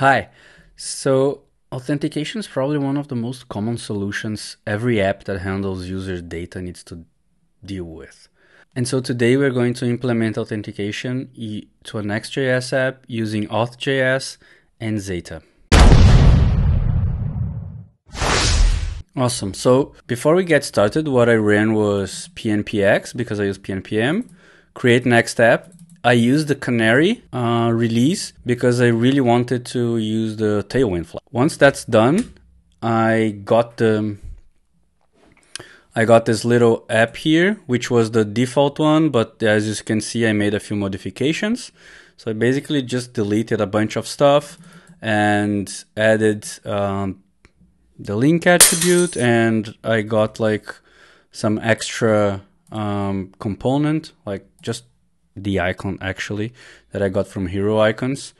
Hi. So, authentication is probably one of the most common solutions every app that handles user data needs to deal with. And so today we're going to implement authentication to a Next.js app using Auth.js and Xata. Awesome. So before we get started, what I ran was pnpx because I use pnpm, create next app. I used the Canary uh, release because I really wanted to use the Tailwind flag. Once that's done, I got the I got this little app here, which was the default one, but as you can see, I made a few modifications. So I basically just deleted a bunch of stuff and added um, the link attribute, and I got like some extra um, component, like just the icon actually that I got from Hero Icons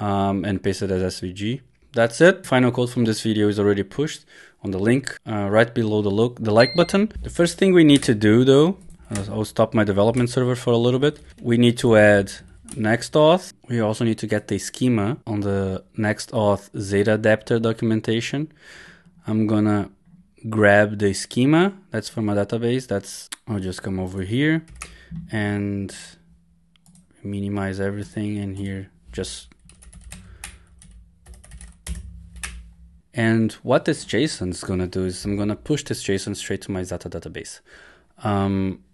um, and pasted as SVG. That's it. Final code from this video is already pushed on the link uh, right below the, look, the like button. The first thing we need to do though, I'll stop my development server for a little bit. We need to add next auth. We also need to get the schema on the next auth Xata adapter documentation. I'm gonna grab the schema that's from a database. That's I'll just come over here and minimize everything and here just and what this JSON is going to do is I'm going to push this JSON straight to my Xata database. Um,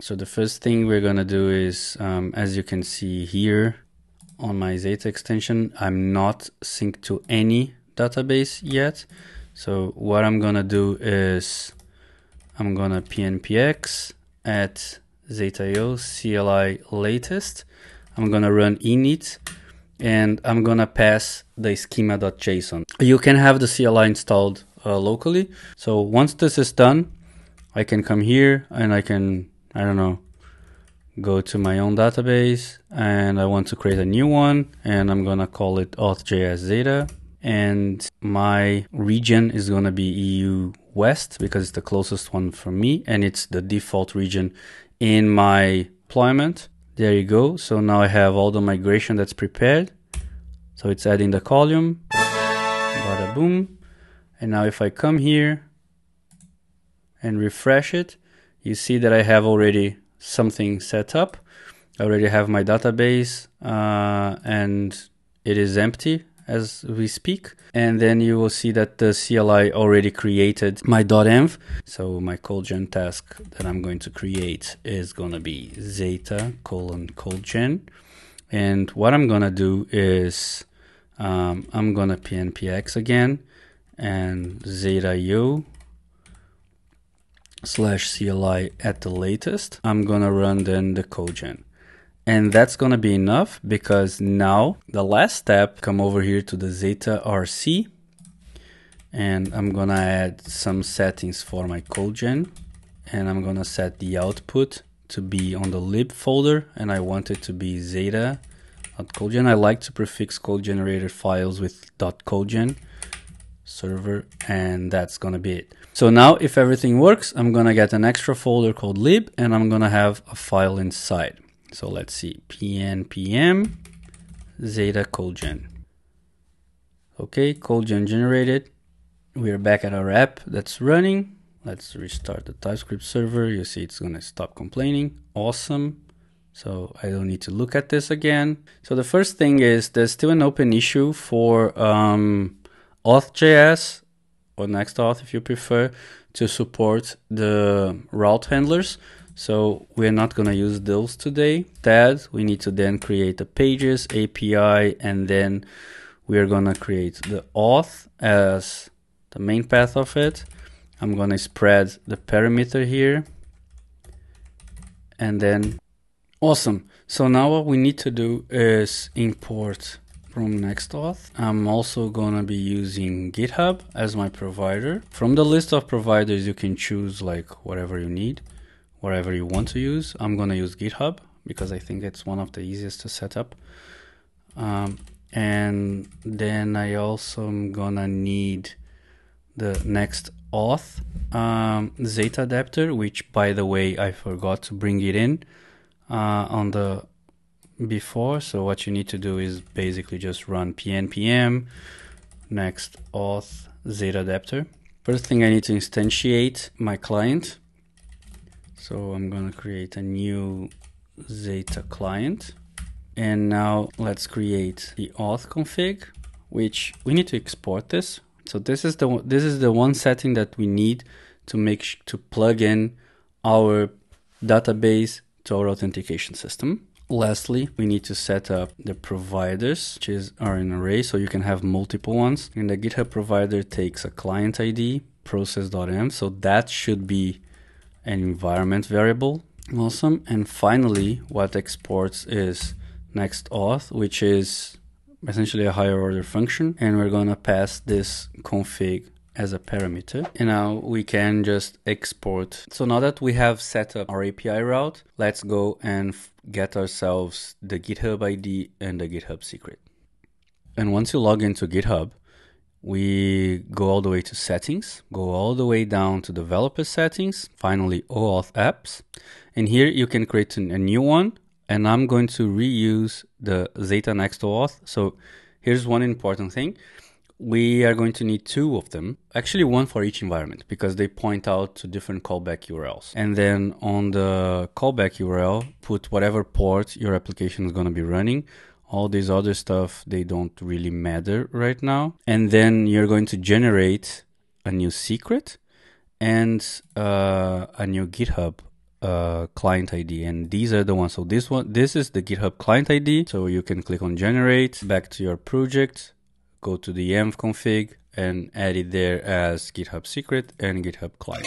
so the first thing we're going to do is, um, as you can see here on my Xata extension, I'm not synced to any database yet. So what I'm going to do is I'm going to pnpx at Xata.io CLI latest. I'm to run init and I'm gonna pass the schema.json. You can have the CLI installed uh, locally. So once this is done, I can come here and I can, I don't know, go to my own database and I want to create a new one and I'm gonna call it auth.js xata and my region is gonna be EU West because it's the closest one for me and it's the default region in my deployment there you go. So now I have all the migration that's prepared. So it's adding the column, bada boom. And now if I come here and refresh it, you see that I have already something set up. I already have my database uh, and it is empty as we speak. And then you will see that the CLI already created my .env. So my codegen task that I'm going to create is going to be xata colon codegen. And what I'm going to do is um, I'm going to pnpx again and xata.io slash CLI at the latest. I'm going to run then the codegen. And that's to be enough because now the last step, come over here to the Xata RC and I'm to add some settings for my codegen and I'm to set the output to be on the lib folder and I want it to be xata.codegen. I like to prefix code generator files with .codegen server and that's gonna be it. So now if everything works, I'm gonna get an extra folder called lib and I'm gonna have a file inside. So let's see, pnpm xata codegen. Okay, codegen generated. We're back at our app that's running. Let's restart the TypeScript server. You see it's gonna stop complaining. Awesome. So I don't need to look at this again. So the first thing is there's still an open issue for um, Auth.js or NextAuth if you prefer to support the route handlers. So we're not going to use those today. Instead, we need to then create the pages API and then we're going to create the auth as the main path of it. I'm going to spread the parameter here. And then, awesome. So now what we need to do is import from NextAuth. I'm also to be using GitHub as my provider. From the list of providers, you can choose like whatever you need wherever you want to use. I'm going to use GitHub because I think it's one of the easiest to set up. Um, and then I also am to need the next auth um, Xata adapter, which by the way, I forgot to bring it in uh, on the before. So what you need to do is basically just run pnpm next auth xata adapter. First thing I need to instantiate my client. So I'm going to create a new Xata client. And now let's create the auth config, which we need to export this. So this is the this is the one setting that we need to make to plug in our database to our authentication system. Lastly, we need to set up the providers, which is are an array, so you can have multiple ones. And the GitHub provider takes a client ID, process.env, so that should be an environment variable. Awesome. And finally, what exports is next auth, which is essentially a higher order function. And we're going to pass this config as a parameter. And now we can just export. So now that we have set up our API route, let's go and get ourselves the GitHub ID and the GitHub secret. And once you log into GitHub, we go all the way to settings, go all the way down to developer settings, finally OAuth apps. And here you can create a new one. And I'm going to reuse the Xata Next OAuth. So here's one important thing we are going to need two of them, actually one for each environment because they point out to different callback URLs. And then on the callback URL, put whatever port your application is going to be running. All this other stuff, they don't really matter right now. And then you're going to generate a new secret and uh, a new GitHub uh, client ID and these are the ones so this one this is the github client ID so you can click on generate back to your project go to the env config and add it there as GitHub secret and GitHub client.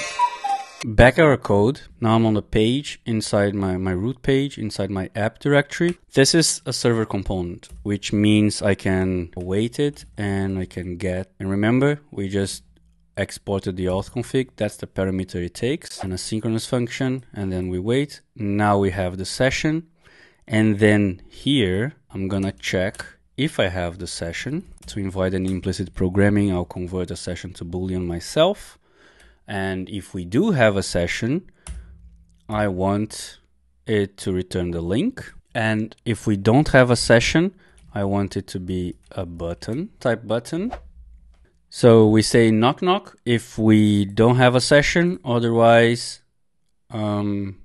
Back our code. Now I'm on the page inside my, my root page, inside my app directory. This is a server component, which means I can await it and I can get, and remember, we just exported the auth config. That's the parameter it takes, and a synchronous function, and then we wait. Now we have the session. And then here, I'm gonna check if I have the session, to avoid any implicit programming, I'll convert a session to Boolean myself. And if we do have a session, I want it to return the link. And if we don't have a session, I want it to be a button, type button. So we say knock knock if we don't have a session. Otherwise, um,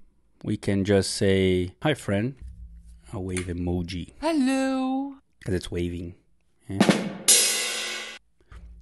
we can just say hi friend, a wave emoji. Hello because it's waving. Yeah.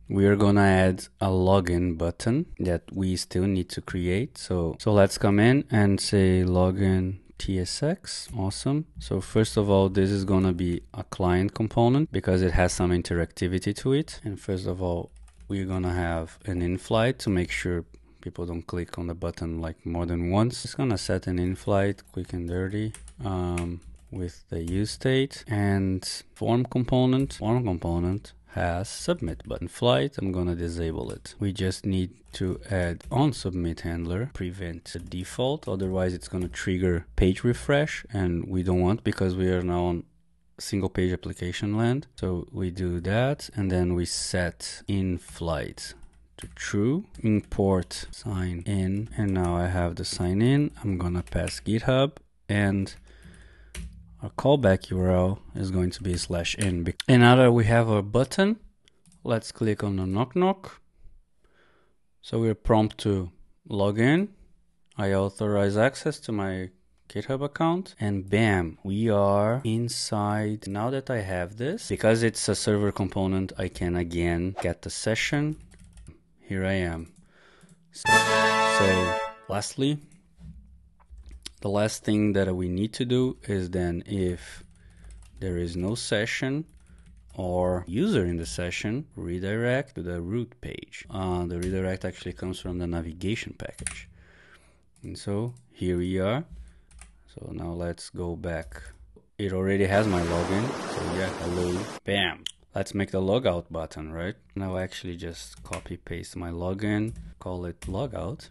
We are gonna add a login button that we still need to create. So so let's come in and say login TSX. Awesome. So first of all, this is gonna be a client component because it has some interactivity to it. And first of all, we're gonna have an in-flight to make sure people don't click on the button like more than once. It's gonna set an in-flight quick and dirty. Um, with the use state and form component. Form component has submit button flight. I'm gonna disable it. We just need to add on submit handler, prevent the default, otherwise it's gonna trigger page refresh and we don't want because we are now on single page application land. So we do that and then we set in flight to true, import sign in, and now I have the sign in. I'm gonna pass GitHub and our callback URL is going to be slash in. And now that we have our button, let's click on the knock knock. So we're prompt to log in. I authorize access to my GitHub account and bam, we are inside. Now that I have this, because it's a server component, I can again get the session. Here I am. So, so lastly, the last thing that we need to do is then if there is no session or user in the session, redirect to the root page. Uh, the redirect actually comes from the navigation package. And so here we are. So now let's go back. It already has my login. So yeah, hello, bam. Let's make the logout button, right? Now actually just copy paste my login, call it logout.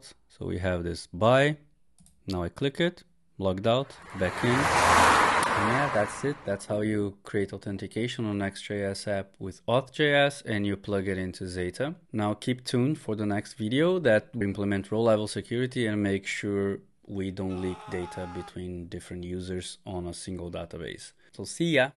Logout. So we have this buy. Now I click it, logged out, back in. And yeah, that's it. That's how you create authentication on Next.js app with Auth.js and you plug it into Xata. Now keep tuned for the next video that we implement row level security and make sure we don't leak data between different users on a single database. So see ya!